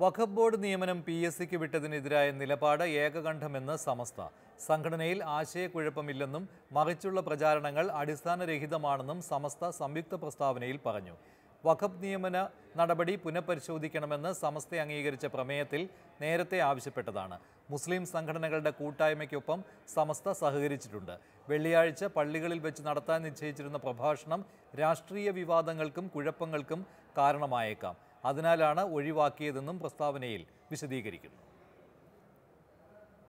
വഖഫ് board നിയമനം P S സിക്ക് വിട്ടതിനെതിരായ നിലപാട് ഏകകണ്ഠമെന്ന് സമസ്ത. സംഘടനയിൽ ആശയക്കുഴപ്പമില്ലെന്നും മറിച്ചുള്ള പ്രചാരണങ്ങൾ അടിസ്ഥാനരഹിതമാണെന്നും സമസ്ത സംയുക്ത പ്രസ്താവനയിൽ പറഞ്ഞു. വഖഫ് നിയമന നടപടി പുനഃപരിശോധിക്കണമെന്ന് സമസ്ത അംഗീകരിച്ച പ്രമേയത്തിൽ നേരത്തെ ആവശ്യപ്പെട്ടതാണ്. മുസ്ലിം സംഘടനകളുടെ കൂട്ടായ്മയ്ക്കൊപ്പം സമസ്ത സഹകരിച്ചിട്ടുണ്ട്. വെള്ളിയാഴ്ച പള്ളികളിൽ വെച്ച് നടത്താൻ നിശ്ചയിച്ചിരുന്ന പ്രഭാഷണം രാഷ്ട്രീയ വിവാദങ്ങൾക്കും കുഴപ്പങ്ങൾക്കും കാരണമായേക്കാം. അതിനാലാണ് ഒഴിവാക്കിയതെന്നും പ്രസ്താവനയിൽ വിശദീകരിക്കുന്നു.